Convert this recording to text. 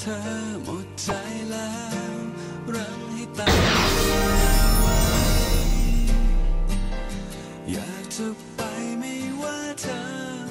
เธอหมดใจแล้วรังให้ตายอยากจะไป